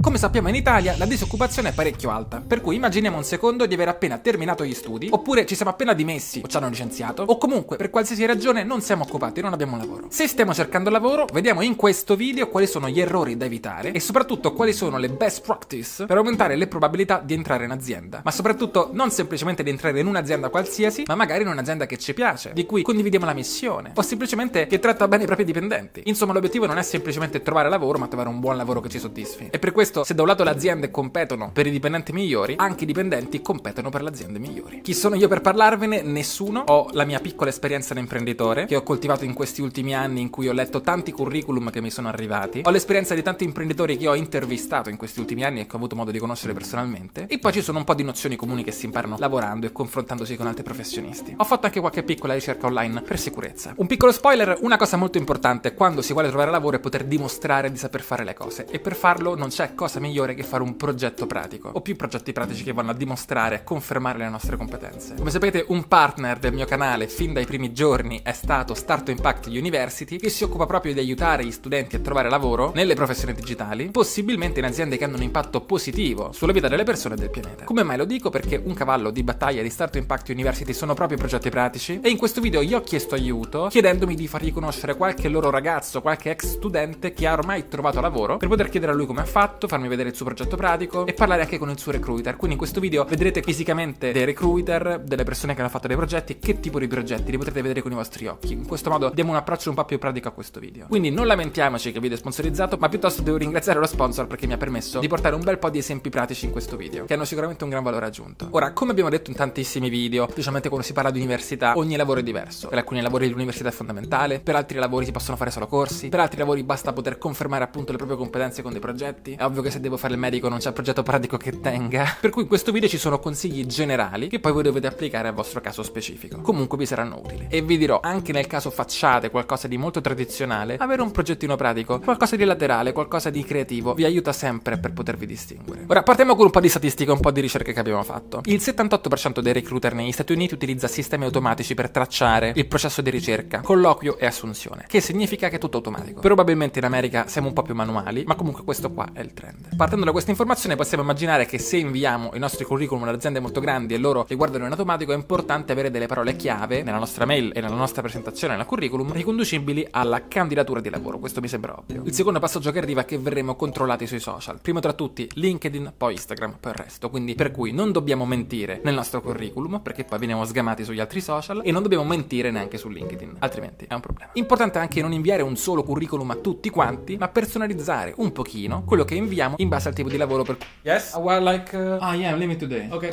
Come sappiamo in Italia la disoccupazione è parecchio alta, per cui immaginiamo un secondo di aver appena terminato gli studi, oppure ci siamo appena dimessi o ci hanno licenziato, o comunque per qualsiasi ragione non siamo occupati, non abbiamo lavoro. Se stiamo cercando lavoro, vediamo in questo video quali sono gli errori da evitare e soprattutto quali sono le best practice per aumentare le probabilità di entrare in azienda. Ma soprattutto non semplicemente di entrare in un'azienda qualsiasi, ma magari in un'azienda che ci piace, di cui condividiamo la missione, o semplicemente che tratta bene i propri dipendenti. Insomma, l'obiettivo non è semplicemente trovare lavoro, ma trovare un buon lavoro che ci soddisfi. E per questo questo, se da un lato le aziende competono per i dipendenti migliori, anche i dipendenti competono per le aziende migliori. Chi sono io per parlarvene? Nessuno. Ho la mia piccola esperienza da imprenditore che ho coltivato in questi ultimi anni in cui ho letto tanti curriculum che mi sono arrivati. Ho l'esperienza di tanti imprenditori che ho intervistato in questi ultimi anni e che ho avuto modo di conoscere personalmente. E poi ci sono un po' di nozioni comuni che si imparano lavorando e confrontandosi con altri professionisti. Ho fatto anche qualche piccola ricerca online per sicurezza. Un piccolo spoiler, una cosa molto importante quando si vuole trovare lavoro è poter dimostrare di saper fare le cose. E per farlo non c'è cosa migliore che fare un progetto pratico, o più progetti pratici che vanno a dimostrare e confermare le nostre competenze. Come sapete, un partner del mio canale fin dai primi giorni è stato Start Impact University, che si occupa proprio di aiutare gli studenti a trovare lavoro nelle professioni digitali, possibilmente in aziende che hanno un impatto positivo sulla vita delle persone e del pianeta. Come mai lo dico? Perché un cavallo di battaglia di Start Impact University sono proprio progetti pratici e in questo video gli ho chiesto aiuto chiedendomi di fargli conoscere qualche loro ragazzo, qualche ex studente che ha ormai trovato lavoro per poter chiedere a lui come ha fatto, farmi vedere il suo progetto pratico e parlare anche con il suo recruiter. Quindi in questo video vedrete fisicamente dei recruiter, delle persone che hanno fatto dei progetti e che tipo di progetti li potrete vedere con i vostri occhi. In questo modo diamo un approccio un po' più pratico a questo video. Quindi non lamentiamoci che il video è sponsorizzato, ma piuttosto devo ringraziare lo sponsor perché mi ha permesso di portare un bel po' di esempi pratici in questo video, che hanno sicuramente un gran valore aggiunto. Ora, come abbiamo detto in tantissimi video, specialmente quando si parla di università, ogni lavoro è diverso. Per alcuni lavori l'università è fondamentale, per altri lavori si possono fare solo corsi, per altri lavori basta poter confermare appunto le proprie competenze con dei progetti. È ovvio che se devo fare il medico non c'è progetto pratico che tenga. Per cui in questo video ci sono consigli generali che poi voi dovete applicare al vostro caso specifico. Comunque vi saranno utili. E vi dirò, anche nel caso facciate qualcosa di molto tradizionale, avere un progettino pratico, qualcosa di laterale, qualcosa di creativo, vi aiuta sempre per potervi distinguere. Ora partiamo con un po' di statistiche, un po' di ricerche che abbiamo fatto. Il 78% dei recruiter negli Stati Uniti utilizza sistemi automatici per tracciare il processo di ricerca, colloquio e assunzione, che significa che è tutto automatico. Probabilmente in America siamo un po' più manuali, ma comunque questo qua è il trend. Partendo da questa informazione possiamo immaginare che se inviamo i nostri curriculum ad aziende molto grandi e loro li guardano in automatico, è importante avere delle parole chiave nella nostra mail e nella nostra presentazione nella curriculum riconducibili alla candidatura di lavoro. Questo mi sembra ovvio. Il secondo passaggio che arriva è che verremo controllati sui social. Primo tra tutti LinkedIn, poi Instagram, poi il resto. Quindi per cui non dobbiamo mentire nel nostro curriculum, perché poi veniamo sgamati sugli altri social, e non dobbiamo mentire neanche su LinkedIn, altrimenti è un problema. Importante anche non inviare un solo curriculum a tutti quanti, ma personalizzare un pochino quello che inviamo in base al tipo di lavoro per cui Yes? Well, like. Uh, Ah, yeah, I'm leaving today. ok.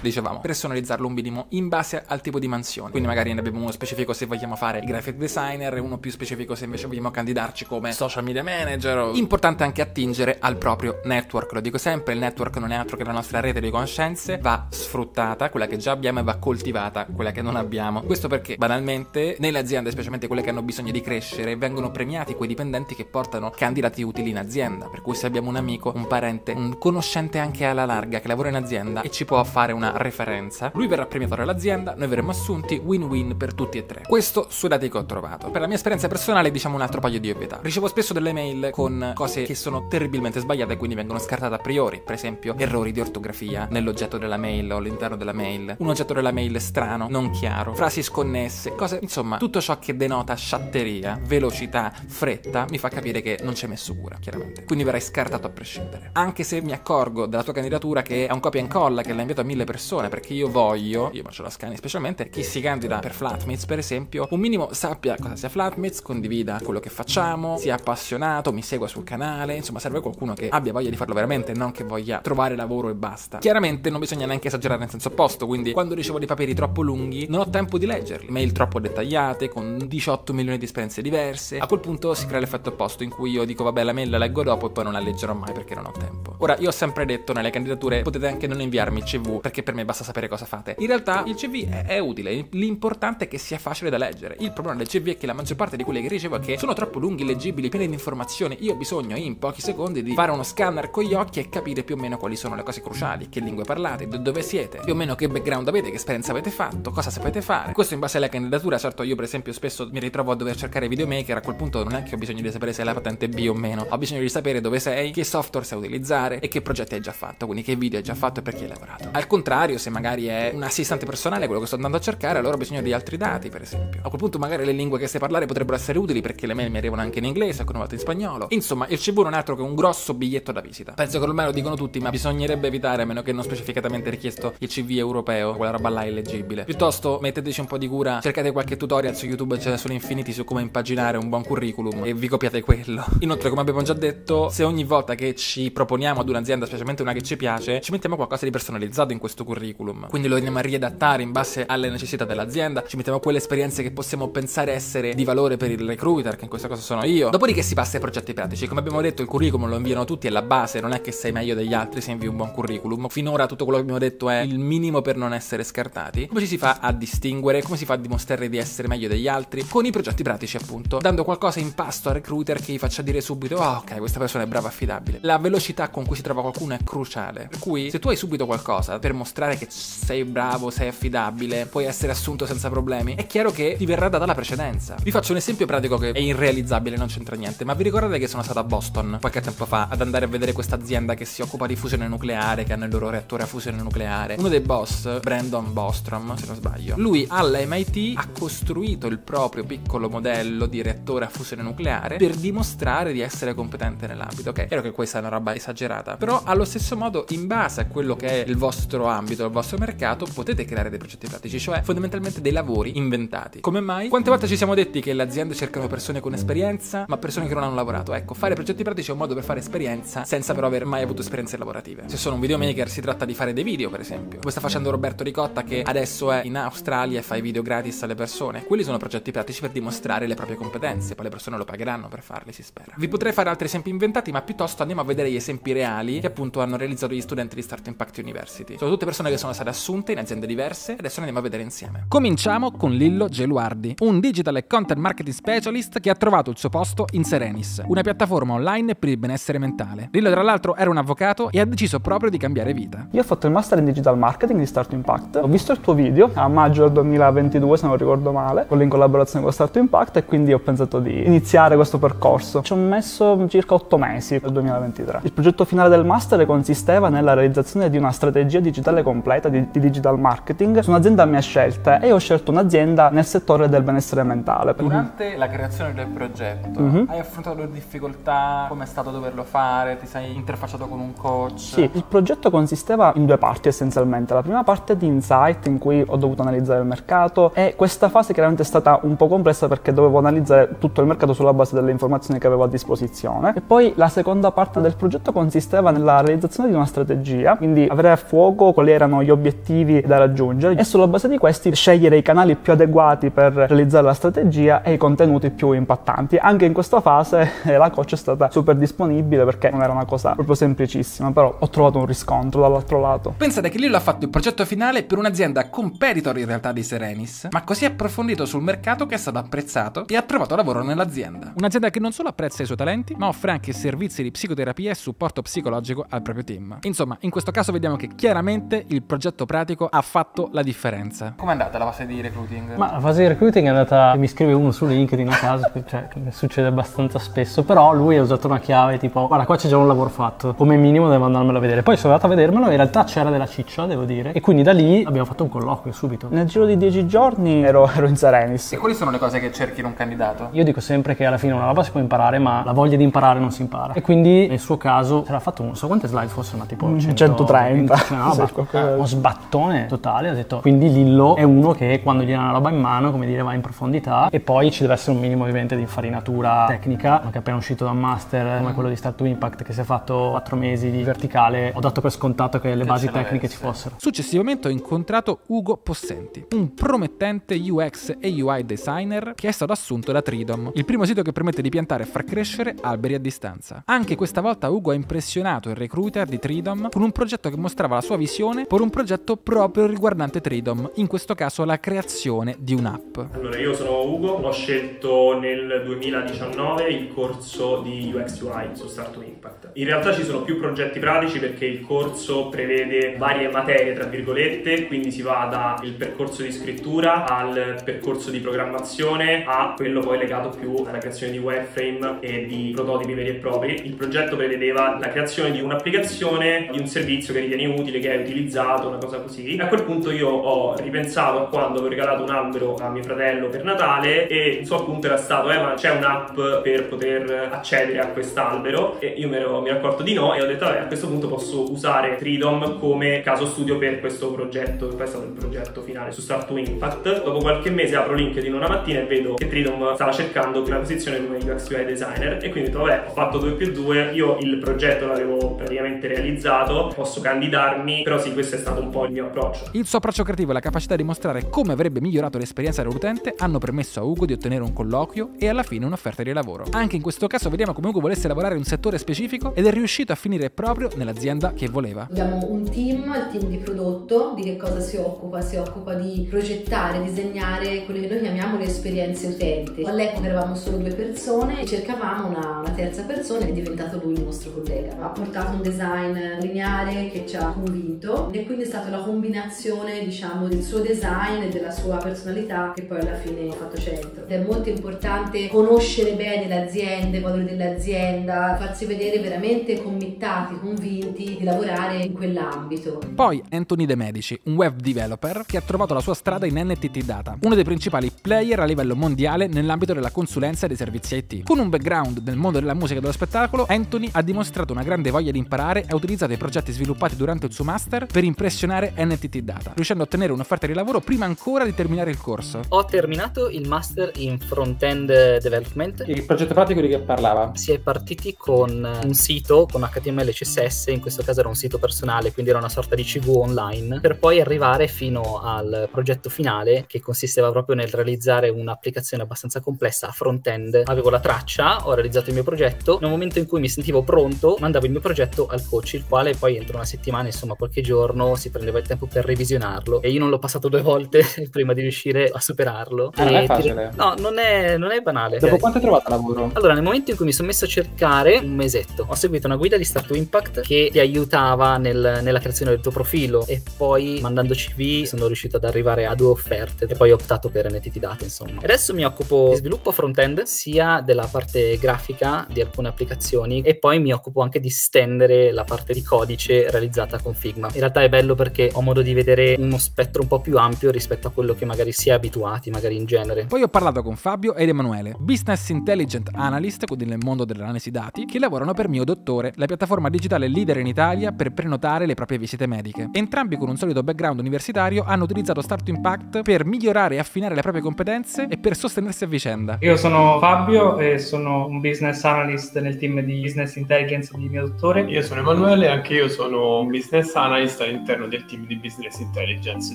Dicevamo, personalizzarlo un minimo in base al tipo di mansione. Quindi magari ne abbiamo uno specifico se vogliamo fare il graphic designer e uno più specifico se invece vogliamo candidarci come social media manager. o- Importante anche attingere al proprio network. Lo dico sempre, il network non è altro che la nostra rete di conoscenze. Va sfruttata, quella che già abbiamo, e va coltivata, quella che non abbiamo. Questo perché, banalmente, nelle aziende, specialmente quelle che hanno bisogno di crescere, vengono premiati quei dipendenti che portano candidati utili in azienda. Per cui se abbiamo un amico, un parente, un conoscente anche alla larga che lavora in azienda e ci può fare una referenza, lui verrà premiato dall'azienda, noi verremo assunti, win-win per tutti e tre. Questo sui dati che ho trovato. Per la mia esperienza personale diciamo un altro paio di ovvietà. Ricevo spesso delle mail con cose che sono terribilmente sbagliate e quindi vengono scartate a priori, per esempio errori di ortografia nell'oggetto della mail o all'interno della mail, un oggetto della mail strano, non chiaro, frasi sconnesse, cose, insomma, tutto ciò che denota sciatteria, velocità, fretta, mi fa capire che non hai messo cura, chiaramente. Quindi verrai scartato a prescindere. Anche se mi accorgo della tua candidatura che è un copia e incolla, che l'ha inviato a mille persone, perché io voglio, io faccio la Scani specialmente, chi si candida per Flatmates, per esempio, un minimo sappia cosa sia Flatmates, condivida quello che facciamo, sia appassionato, mi segua sul canale, insomma serve qualcuno che abbia voglia di farlo veramente, non che voglia trovare lavoro e basta. Chiaramente non bisogna neanche esagerare in senso opposto, quindi quando ricevo dei papiri troppo lunghi non ho tempo di leggerli, mail troppo dettagliate, con 18 milioni di esperienze diverse, a quel punto si crea l'effetto opposto in cui io dico vabbè la mail la leggo dopo e poi non la leggerò mai perché non ho tempo. Ora io ho sempre detto nelle candidature potete anche non inviarmi il CV perché per me basta sapere cosa fate. In realtà il CV è, è utile, l'importante è che sia facile da leggere. Il problema del CV è che la maggior parte di quelli che ricevo è che sono troppo lunghi, leggibili, pieni di informazioni. Io ho bisogno in pochi secondi di fare uno scanner con gli occhi e capire più o meno quali sono le cose cruciali, che lingue parlate, dove siete, più o meno che background avete, che esperienza avete fatto, cosa sapete fare. Questo in base alla candidatura, certo io per esempio spesso mi ritrovo a dover cercare videomaker, a quel punto non è che ho bisogno di sapere se hai la patente B o meno, ho bisogno di sapere dove sei, che software sai utilizzare e che progetti hai già fatto, quindi che video hai già fatto e per chi hai lavorato. Al contrario, se magari è un assistente personale quello che sto andando a cercare, allora ho bisogno di altri dati, per esempio. A quel punto magari le lingue che sai parlare potrebbero essere utili perché le mail mi arrivano anche in inglese, alcune volte in spagnolo. Insomma, il CV non è altro che un grosso biglietto da visita. Penso che ormai lo dicono tutti, ma bisognerebbe evitare, a meno che non specificatamente richiesto il CV europeo, quella roba là illeggibile. Piuttosto metteteci un po' di cura, cercate qualche tutorial su YouTube, sono infiniti su come impaginare un buon curriculum e vi copiate quello. Inoltre, come abbiamo già detto, se ogni volta che ci proponiamo ad un'azienda, specialmente una che ci piace, ci mettiamo qualcosa di personalizzato in questo curriculum. Quindi lo andiamo a riadattare in base alle necessità dell'azienda, ci mettiamo quelle esperienze che possiamo pensare essere di valore per il recruiter, che in questo caso sono io. Dopodiché si passa ai progetti pratici. Come abbiamo detto, il curriculum lo inviano tutti, è la base, non è che sei meglio degli altri se invi un buon curriculum. Finora tutto quello che abbiamo detto è il minimo per non essere scartati. Come ci si fa a distinguere? Come si fa a dimostrare di essere meglio degli altri? Con i progetti pratici, appunto, dando qualcosa in pasto al recruiter che gli faccia dire subito: oh, ok, questa persona è brava, affidabile. La velocità con cui si trova qualcuno è cruciale. Per cui, se tu hai subito qualcosa per mostrare che sei bravo, sei affidabile, puoi essere assunto senza problemi, è chiaro che ti verrà data la precedenza. Vi faccio un esempio pratico che è irrealizzabile, non c'entra niente, ma vi ricordate che sono stato a Boston qualche tempo fa ad andare a vedere questa azienda che si occupa di fusione nucleare, che hanno il loro reattore a fusione nucleare? Uno dei boss, Brandon Bostrom, se non sbaglio, lui all'MIT ha costruito il proprio piccolo modello di reattore a fusione nucleare per dimostrare di essere competente nell'ambito. Ok, è chiaro che questa è una roba esagerata, però allo stesso modo, in base a quello che è il vostro ambito, il vostro mercato, potete creare dei progetti pratici, cioè fondamentalmente dei lavori inventati. Come mai? Quante volte ci siamo detti che le aziende cercano persone con esperienza, ma persone che non hanno lavorato? Ecco, fare progetti pratici è un modo per fare esperienza senza però aver mai avuto esperienze lavorative. Se sono un videomaker si tratta di fare dei video, per esempio. Come sta facendo Roberto Ricotta che adesso è in Australia e fa i video gratis alle persone. Quelli sono progetti pratici per dimostrare le proprie competenze, poi le persone lo pagheranno per farli, si spera. Vi potrei fare altri esempi inventati, ma piuttosto andiamo a vedere gli esempi reali che appunto hanno realizzato gli studenti di Start Impact University. Sono tutte persone che sono state assunte in aziende diverse e adesso ne andiamo a vedere insieme. Cominciamo con Lillo Geluardi, un digital e content marketing specialist che ha trovato il suo posto in Serenis, una piattaforma online per il benessere mentale. Lillo tra l'altro era un avvocato e ha deciso proprio di cambiare vita. Io ho fatto il master in digital marketing di Start Impact, ho visto il tuo video a maggio del 2022 se non ricordo male, quello in collaborazione con Start Impact e quindi ho pensato di iniziare questo percorso. Ci ho messo circa 8 mesi nel 2023. Il progetto finale del master consisteva nella realizzazione di una strategia digitale completa di, di digital marketing su un'azienda a mia scelta e ho scelto un'azienda nel settore del benessere mentale. Durante mm-hmm. la creazione del progetto mm-hmm. hai affrontato le difficoltà? Come è stato doverlo fare? Ti sei interfacciato con un coach? Sì, il progetto consisteva in due parti essenzialmente. La prima parte di insight in cui ho dovuto analizzare il mercato e questa fase chiaramente è stata un po' complessa perché dovevo analizzare tutto il mercato sulla base delle informazioni che avevo a disposizione. E poi la seconda parte del progetto consisteva nella realizzazione di una strategia, quindi avere a fuoco quali erano gli obiettivi da raggiungere e sulla base di questi scegliere i canali più adeguati per realizzare la strategia e i contenuti più impattanti. Anche in questa fase eh, la coach è stata super disponibile perché non era una cosa proprio semplicissima, però ho trovato un riscontro dall'altro lato. Pensate che Lillo ha fatto il progetto finale per un'azienda competitor in realtà di Serenis, ma così approfondito sul mercato che è stato apprezzato e ha trovato lavoro nell'azienda. Un'azienda che non solo apprezza i suoi talenti, ma offre anche servizi di psicoterapia e supporto psicologico al proprio team. Insomma, in questo caso vediamo che chiaramente il progetto pratico ha fatto la differenza. Com'è andata la fase di recruiting? Ma la fase di recruiting è andata. Mi scrive uno su LinkedIn a caso, cioè succede abbastanza spesso. Però lui ha usato una chiave tipo: Guarda, qua c'è già un lavoro fatto. Come minimo devo andarmelo a vedere. Poi sono andato a vedermelo. In realtà c'era della ciccia, devo dire. E quindi da lì abbiamo fatto un colloquio subito. Nel giro di dieci giorni ero, ero in Serenis. E quali sono le cose che cerchi in un candidato? Io dico sempre che alla fine una roba si può imparare, ma la voglia di imparare non si impara. E quindi nel suo caso c'era fatto non so quante slide fossero, ma tipo 100, 130. Cioè, no, sì, eh, uno sbattone totale. Ho detto, quindi Lillo è uno che quando gli dà una roba in mano, come dire, va in profondità. E poi ci deve essere un minimo ovviamente di infarinatura tecnica. Anche appena uscito da un master come quello di Start to Impact che si è fatto 4 mesi di verticale, ho dato per scontato che le basi tecniche ci fossero. Successivamente ho incontrato Ugo Possenti, un promettente UX e UI designer che è stato assunto da Tridom, il primo sito che permette di piantare e far crescere alberi a distanza. Anche questa volta Ugo ha impressionato il recruiter di Tridom con un progetto che mostrava la sua visione per un progetto proprio riguardante Tridom, in questo caso la creazione di un'app. Allora, io sono Ugo, ho scelto nel 2019 il corso di UX UI su Start to Impact. In realtà ci sono più progetti pratici perché il corso prevede varie materie, tra virgolette, quindi si va dal percorso di scrittura al percorso di programmazione a quello poi legato più alla creazione di wireframe e di prototipi veri e propri. Il progetto progetto prevedeva la creazione di un'applicazione, di un servizio che ritieni utile, che è utilizzato, una cosa così. A quel punto io ho ripensato a quando ho regalato un albero a mio fratello per Natale e il suo appunto era stato, eh ma c'è un'app per poter accedere a quest'albero e io mi ero, mi accorto di no e ho detto vabbè a questo punto posso usare Freedom come caso studio per questo progetto, che poi è stato il progetto finale su Start to Impact. Dopo qualche mese apro LinkedIn una mattina e vedo che Freedom stava cercando una posizione come UX UI designer e quindi ho detto vabbè ho fatto 2 più 2, io il progetto l'avevo praticamente realizzato, posso candidarmi, però sì questo è stato un po' il mio approccio. Il suo approccio creativo e la capacità di mostrare come avrebbe migliorato l'esperienza dell'utente hanno permesso a Ugo di ottenere un colloquio e alla fine un'offerta di lavoro. Anche in questo caso vediamo come Ugo volesse lavorare in un settore specifico ed è riuscito a finire proprio nell'azienda che voleva. Abbiamo un team, il team di prodotto, di che cosa si occupa? Si occupa di progettare, disegnare quelle che noi chiamiamo le esperienze utenti. All'epoca eravamo solo due persone e cercavamo una, una terza persona e è diventato lui il nostro collega. Ha portato un design lineare che ci ha convinto e quindi è stata la combinazione diciamo del suo design e della sua personalità che poi alla fine ha fatto centro. È molto importante conoscere bene l'azienda, i valori dell'azienda, farsi vedere veramente committati, convinti di lavorare in quell'ambito. Poi Anthony De Medici, un web developer che ha trovato la sua strada in NTT Data, uno dei principali player a livello mondiale nell'ambito della consulenza dei servizi IT. Con un background nel mondo della musica e dello spettacolo, Anthony ha dimostrato una grande voglia di imparare e ha utilizzato i progetti sviluppati durante il suo master per impressionare NTT Data, riuscendo a ottenere un'offerta di lavoro prima ancora di terminare il corso. Ho terminato il master in front-end development. Il progetto pratico di che parlava? Si è partiti con un sito con HTML e CSS, in questo caso era un sito personale, quindi era una sorta di CV online, per poi arrivare fino al progetto finale che consisteva proprio nel realizzare un'applicazione abbastanza complessa a front-end. Avevo la traccia, ho realizzato il mio progetto, nel momento in cui mi sentivo pronto mandavo il mio progetto al coach, il quale poi entro una settimana, insomma qualche giorno, si prendeva il tempo per revisionarlo e io non l'ho passato due volte prima di riuscire a superarlo. Ah, non è facile. No, non è, non è banale. Dopo quanto hai trovato lavoro? Allora, nel momento in cui mi sono messo a cercare, un mesetto, ho seguito una guida di Start to Impact che ti aiutava nel- nella creazione del tuo profilo e poi mandando CV sono riuscito ad arrivare a due offerte e poi ho optato per NTT Data, insomma. Adesso mi occupo di sviluppo front-end, sia della parte grafica di alcune applicazioni e poi mi occupo anche di stendere la parte di codice realizzata con Figma. In realtà è bello perché ho modo di vedere uno spettro un po' più ampio rispetto a quello che magari si è abituati, magari in genere. Poi ho parlato con Fabio ed Emanuele, Business Intelligent Analyst, quindi nel mondo dell'analisi dati, che lavorano per Mio Dottore, la piattaforma digitale leader in Italia per prenotare le proprie visite mediche. Entrambi con un solido background universitario hanno utilizzato Start to Impact per migliorare e affinare le proprie competenze e per sostenersi a vicenda. Io sono Fabio e sono un business analyst nel team di business intelligence di mio dottore. Io sono Emanuele, anche io sono un business analyst all'interno del team di business intelligence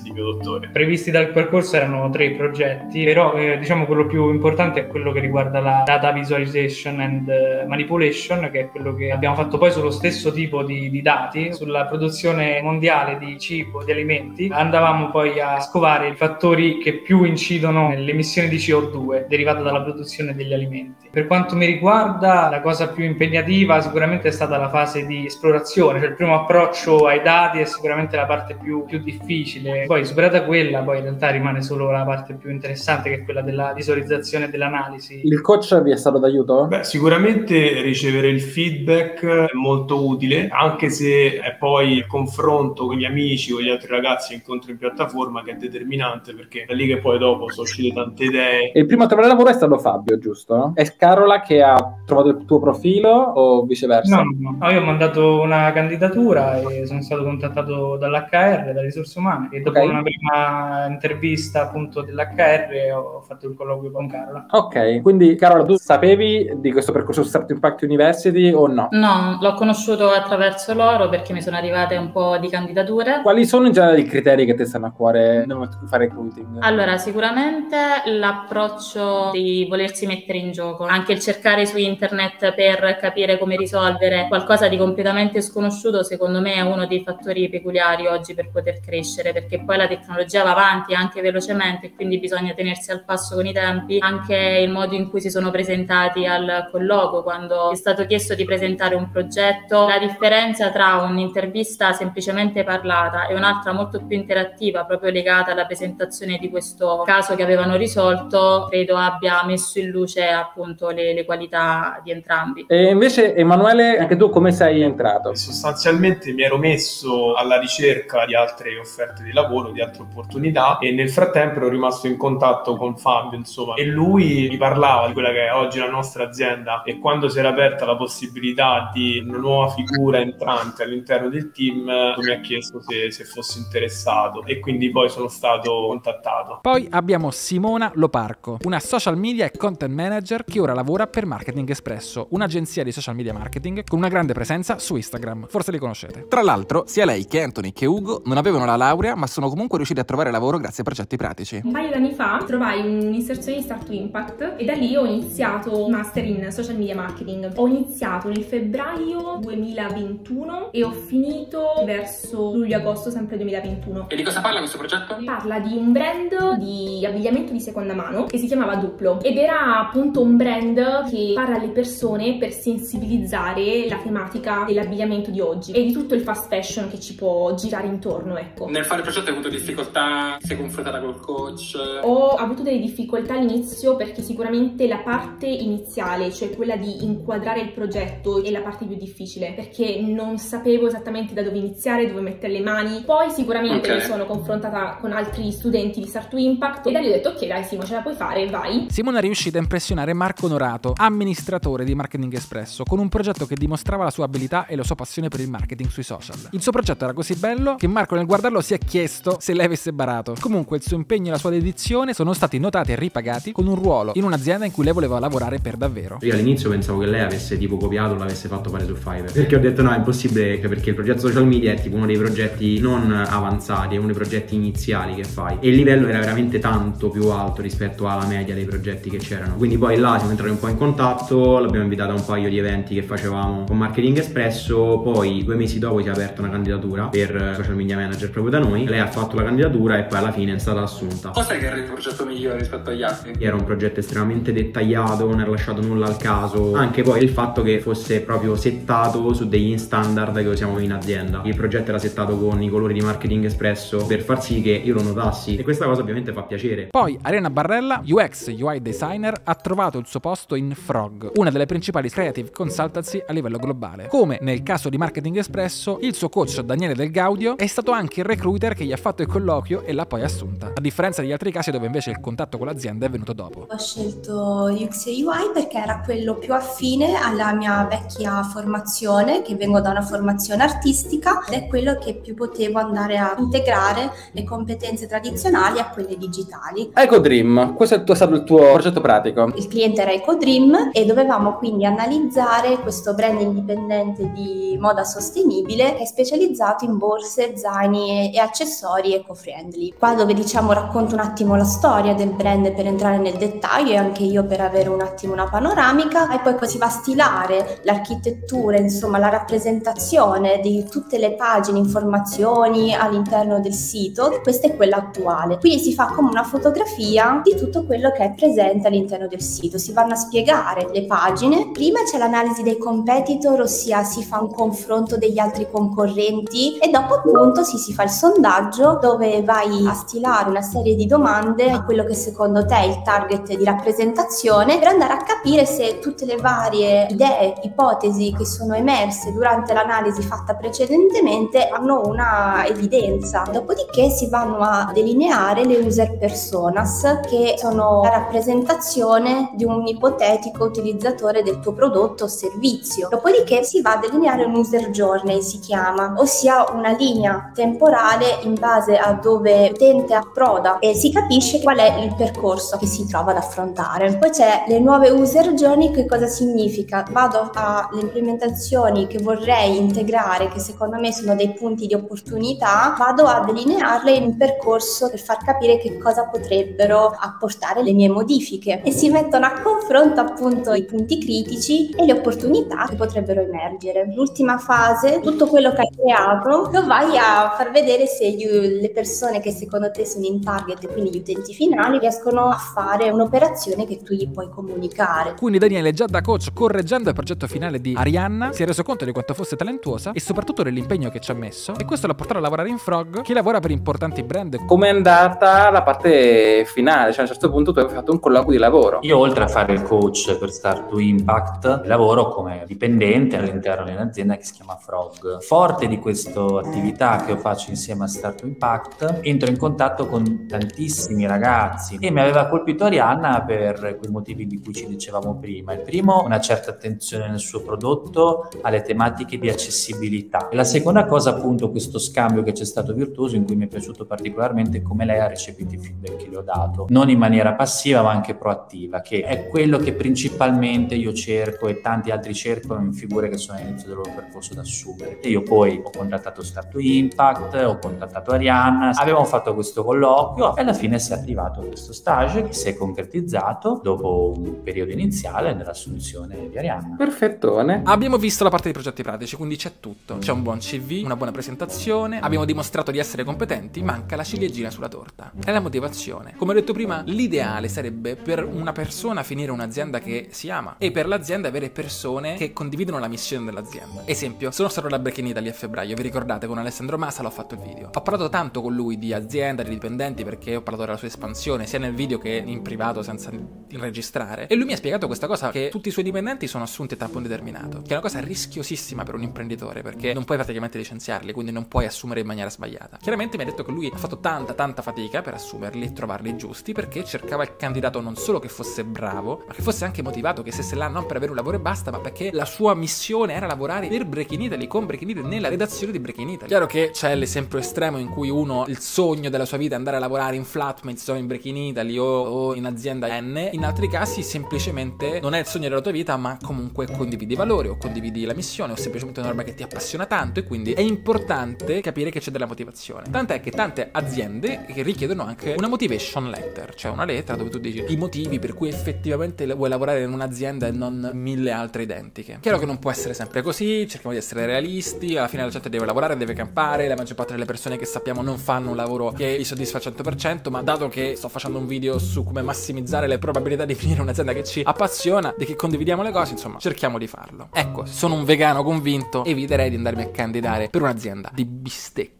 di mio dottore. Previsti dal percorso erano tre progetti, però eh, diciamo quello più importante è quello che riguarda la data visualization and eh, manipulation, che è quello che abbiamo fatto poi sullo stesso tipo di, di dati, sulla produzione mondiale di cibo, di alimenti. Andavamo poi a scovare i fattori che più incidono nelle emissioni di CO2 derivate dalla produzione degli alimenti. Per quanto mi riguarda, la cosa più impegnativa sicuramente è stata la fase di esplorazione, cioè il primo approccio ai dati è sicuramente la parte più, più difficile. Poi superata quella, poi in realtà rimane solo la parte più interessante che è quella della visualizzazione e dell'analisi. Il coach vi è stato d'aiuto? Beh, sicuramente ricevere il feedback è molto utile, anche se è poi il confronto con gli amici, con gli altri ragazzi incontro in piattaforma che è determinante perché è lì che poi dopo sono uscite tante idee. E il primo a trovare lavoro è stato Fabio, giusto? È Carola che ha trovato il tuo profilo o viceversa? No, no, no, io ho mandato una candidatura e sono stato contattato dall'HR, da risorse umane, e dopo Ok. una prima intervista appunto dell'HR ho fatto il colloquio con Carola. Ok, quindi Carola, tu sapevi di questo percorso Start Impact University o no? No, l'ho conosciuto attraverso loro perché mi sono arrivate un po' di candidature. Quali sono in generale i criteri che ti stanno a cuore nel momento cui fai recruiting? Allora, sicuramente l'approccio di volersi mettere in gioco, anche il cercare su internet per capire come risolvere qualcosa di completamente sconosciuto, secondo me è uno dei fattori peculiari oggi per poter crescere, perché poi la tecnologia va avanti anche velocemente e quindi bisogna tenersi al passo con i tempi, anche il modo in cui si sono presentati al colloquio, quando è stato chiesto di presentare un progetto, la differenza tra un'intervista semplicemente parlata e un'altra molto più interattiva, proprio legata alla presentazione di questo caso che avevano risolto, credo abbia messo in luce appunto le, le qualità di entrambi. E invece invece Emanuele, anche tu come sei entrato? Sostanzialmente mi ero messo alla ricerca di altre offerte di lavoro, di altre opportunità e nel frattempo ero rimasto in contatto con Fabio, insomma, e lui mi parlava di quella che è oggi la nostra azienda e quando si era aperta la possibilità di una nuova figura entrante all'interno del team, mi ha chiesto se, se fossi interessato e quindi poi sono stato contattato. Poi abbiamo Simona Loparco, una social media e content manager che ora lavora per Marketing Espresso, un'agenzia di social media marketing con una grande presenza su Instagram. Forse li conoscete. Tra l'altro, sia lei che Anthony che Ugo non avevano la laurea, ma sono comunque riusciti a trovare lavoro grazie a progetti pratici. Un paio d'anni fa trovai un'inserzione di Start to Impact e da lì ho iniziato un master in social media marketing. Ho iniziato nel febbraio 2021 e ho finito verso luglio-agosto sempre 2021. E di cosa parla questo progetto? Parla di un brand di abbigliamento di seconda mano che si chiamava Duplo ed era appunto un brand che parla alle persone per sensibilizzare la tematica dell'abbigliamento di oggi e di tutto il fast fashion che ci può girare intorno, ecco. Nel fare il progetto hai avuto difficoltà? Si è confrontata col coach? Ho avuto delle difficoltà all'inizio perché sicuramente la parte iniziale, cioè quella di inquadrare il progetto, è la parte più difficile perché non sapevo esattamente da dove iniziare, dove mettere le mani. Poi sicuramente Ok. mi sono confrontata con altri studenti di Start to Impact e da lì ho detto ok dai Simo ce la puoi fare, vai. Simona è riuscita a impressionare Marco Norato, amministratore di Marketing Espresso, con un progetto che dimostrava la sua abilità e la sua passione per il marketing sui social. Il suo progetto era così bello che Marco nel guardarlo si è chiesto se lei avesse barato. Comunque il suo impegno e la sua dedizione sono stati notati e ripagati con un ruolo in un'azienda in cui lei voleva lavorare per davvero. Io all'inizio pensavo che lei avesse tipo copiato o l'avesse fatto fare su Fiverr. Perché ho detto no, è impossibile perché il progetto social media è tipo uno dei progetti non avanzati, è uno dei progetti iniziali che fai. E il livello era veramente tanto più alto rispetto alla media dei progetti che c'erano. Quindi poi là entrati un po' in contatto, l'abbiamo invitata a un paio di eventi che facevamo con Marketing Espresso, poi due mesi dopo si è aperta una candidatura per eh, social media manager proprio da noi. Lei ha fatto la candidatura e poi alla fine è stata assunta. Cos'è che era il progetto migliore rispetto agli altri? Era un progetto estremamente dettagliato, non era lasciato nulla al caso. Anche poi il fatto che fosse proprio settato su degli standard che usiamo in azienda. Il progetto era settato con i colori di marketing espresso per far sì che io lo notassi. E questa cosa ovviamente fa piacere. Poi Arena Barrella, UX UI designer, ha trovato il suo posto in Frog, una delle principali creative consultancy a livello globale. Come nel caso di Marketing Espresso, il suo coach Daniele Del Gaudio è stato anche il recruiter che gli ha fatto il colloquio e l'ha poi assunta, a differenza degli altri casi dove invece il contatto con l'azienda è venuto dopo. Ho scelto UX e UI perché era quello più affine alla mia vecchia formazione, che vengo da una formazione artistica, ed è quello che più potevo andare a integrare le competenze tradizionali a quelle digitali. EcoDream, questo è tuo- stato il tuo progetto pratico. Il cliente era EcoDream e dovevamo quindi analizzare questo brand indipendente di moda sostenibile che è specializzato in borse, zaini e, e accessori eco-friendly. Qua dove diciamo racconto un attimo la storia del brand per entrare nel dettaglio e anche io per avere un attimo una panoramica e poi si va a stilare l'architettura, insomma la rappresentazione di tutte le pagine, informazioni all'interno del sito. Questa è quella attuale. Quindi si fa come una fotografia di tutto quello che è presente all'interno del sito. Si vanno a spiegare le pagine. Prima c'è l'analisi dei competitor, ossia si fa un confronto degli altri concorrenti e dopo appunto si, si fa il sondaggio dove vai a stilare una serie di domande a quello che secondo te è il target di rappresentazione per andare a capire se tutte le varie idee, ipotesi che sono emerse durante l'analisi fatta precedentemente hanno una evidenza. Dopodiché si vanno a delineare le user personas che sono la rappresentazione di un ipotetico utilizzatore del tuo prodotto o servizio. Dopodiché si va a delineare un user journey, si chiama, ossia una linea temporale in base a dove l'utente approda e si capisce qual è il percorso che si trova ad affrontare. Poi c'è le nuove user journey, che cosa significa? Vado alle implementazioni che vorrei integrare, che secondo me sono dei punti di opportunità, vado a delinearle in un percorso per far capire che cosa potrebbero apportare le mie modifiche e si mettono a confronto appunto i punti critici e le opportunità che potrebbero emergere. L'ultima fase, tutto quello che hai creato, lo vai a far vedere se gli- le persone che secondo te sono in target, quindi gli utenti finali, riescono a fare un'operazione che tu gli puoi comunicare. Quindi Daniele, già da coach, correggendo il progetto finale di Arianna, si è reso conto di quanto fosse talentuosa e soprattutto dell'impegno che ci ha messo. E questo l'ha portato a lavorare in Frog, che lavora per importanti brand. Com'è andata la parte finale? Cioè a un certo punto tu hai fatto un colloquio di lavoro. Io oltre a fare il coach per Start to Impact, lavoro come dipendente all'interno di un'azienda che si chiama Frog. Forte di questa attività che io faccio insieme a Startup Impact, entro in contatto con tantissimi ragazzi e mi aveva colpito Arianna per quei motivi di cui ci dicevamo prima. Il primo, una certa attenzione nel suo prodotto alle tematiche di accessibilità. E la seconda cosa, appunto, questo scambio che c'è stato virtuoso in cui mi è piaciuto particolarmente come lei ha recepito i feedback che le ho dato, non in maniera passiva ma anche proattiva, che è quello che principalmente io cerco e tanti altri cercano in figure che sono all'inizio del loro percorso da assumere. E io poi ho contattato Startup Impact, ho contattato Arianna, abbiamo fatto questo colloquio e alla fine si è attivato questo stage che si è concretizzato dopo un periodo iniziale dell'assunzione di Arianna. Perfettone. Abbiamo visto la parte dei progetti pratici, quindi c'è tutto. C'è un buon CV, una buona presentazione, abbiamo dimostrato di essere competenti, manca la ciliegina sulla torta. È la motivazione. Come ho detto prima, l'ideale sarebbe per una persona finire un'azienda che si ama e per l'azienda avere persone che condividono la missione dell'azienda. Esempio, sono stato alla Break in Italy a febbraio, vi ricordate con Alessandro Masa l'ho fatto il video. Ho parlato tanto con lui di azienda, di dipendenti perché ho parlato della sua espansione sia nel video che in privato senza registrare e lui mi ha spiegato questa cosa che tutti i suoi dipendenti sono assunti a tempo indeterminato, che è una cosa rischiosissima per un imprenditore perché non puoi praticamente licenziarli, quindi non puoi assumere in maniera sbagliata. Chiaramente mi ha detto che lui ha fatto tanta tanta fatica per assumerli e trovarli giusti perché cercava il candidato non solo che fosse bravo, ma che fosse anche motivato, che stesse là non per avere un lavoro e basta, ma perché la sua missione era lavorare per Break in Italy, con Break in Italy, nella redazione di Break in Italy. Chiaro che c'è l'esempio estremo in cui uno il sogno della sua vita è andare a lavorare in Flatmates o in Break in Italy o, o in azienda N, in altri casi semplicemente non è il sogno della tua vita, ma comunque condividi i valori o condividi la missione o semplicemente una roba che ti appassiona tanto e quindi è importante capire che c'è della motivazione. Tant'è che tante aziende richiedono anche una motivation letter, cioè una lettera dove tu dici i motivi per cui effettivamente vuoi lavorare in un'azienda e non mille altre identiche. Chiaro che non può essere sempre così, cerchiamo di essere realisti, alla fine la gente deve lavorare, deve campare, la maggior parte delle persone che sappiamo non fanno un lavoro che li soddisfa al 100%, ma dato che sto facendo un video su come massimizzare le probabilità di finire un'azienda che ci appassiona, di che condividiamo le cose, insomma, cerchiamo di farlo. Ecco, sono un vegano convinto, eviterei di andarmi a candidare per un'azienda di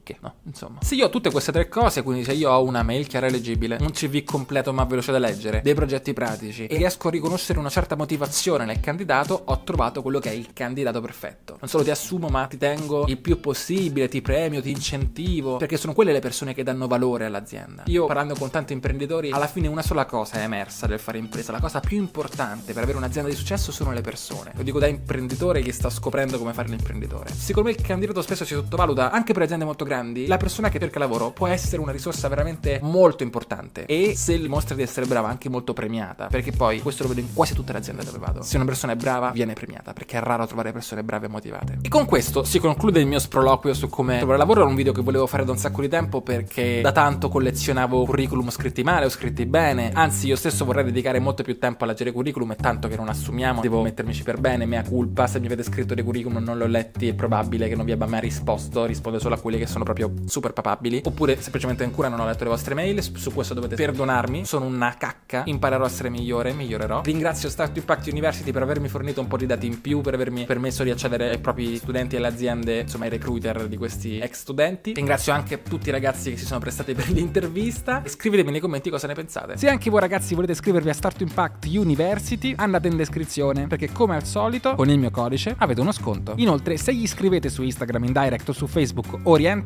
bistecche, no? Insomma, se io ho tutte queste tre cose, quindi se io ho una mail chiara e leggibile, un CV completo ma veloce da leggere, dei progetti pratici e riesco a riconoscere una certa motivazione nel candidato, ho trovato quello che è il candidato perfetto. Non solo ti assumo, ma ti tengo il più possibile, ti premio, ti incentivo, perché sono quelle le persone che danno valore all'azienda. Io parlando con tanti imprenditori, alla fine una sola cosa è emersa del fare impresa, la cosa più importante per avere un'azienda di successo sono le persone. Lo dico da imprenditore che sta scoprendo come fare l'imprenditore. Secondo me il candidato spesso si sottovaluta, anche per aziende molto grandi, la persona che cerca lavoro può essere una risorsa veramente molto importante e se dimostra di essere brava anche molto premiata, perché poi questo lo vedo in quasi tutte le aziende dove vado. Se una persona è brava viene premiata, perché è raro trovare persone brave e motivate. E con questo si conclude il mio sproloquio su come trovare lavoro, era un video che volevo fare da un sacco di tempo perché da tanto collezionavo curriculum scritti male o scritti bene, anzi io stesso vorrei dedicare molto più tempo a leggere curriculum, è tanto che non assumiamo, devo mettermici per bene, mea culpa, se mi avete scritto dei curriculum non li ho letti, è probabile che non vi abbia mai risposto, rispondo solo a quelli che sono proprio super papabili, oppure semplicemente ancora non ho letto le vostre mail, su questo dovete perdonarmi, sono una cacca, imparerò a essere migliore, migliorerò. Ringrazio Startup Impact University per avermi fornito un po' di dati in più, per avermi permesso di accedere ai propri studenti e alle aziende, insomma ai recruiter di questi ex studenti. Ringrazio anche tutti i ragazzi che si sono prestati per l'intervista scrivetemi nei commenti cosa ne pensate. Se anche voi ragazzi volete iscrivervi a Startup Impact University, andate in descrizione perché come al solito con il mio codice avete uno sconto. Inoltre, se gli iscrivete su Instagram in direct o su Facebook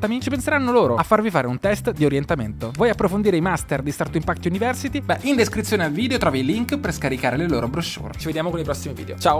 Orientami, ci penseranno loro a farvi fare un test di orientamento. Vuoi approfondire i master di Startup Impact University? Beh, in descrizione al video trovi il link per scaricare le loro brochure. Ci vediamo con i prossimi video. Ciao!